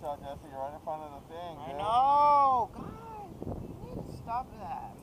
shot, Jesse. You're right in front of the thing. I dude. know, guys. You need to stop that.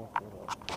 Oh, hold on.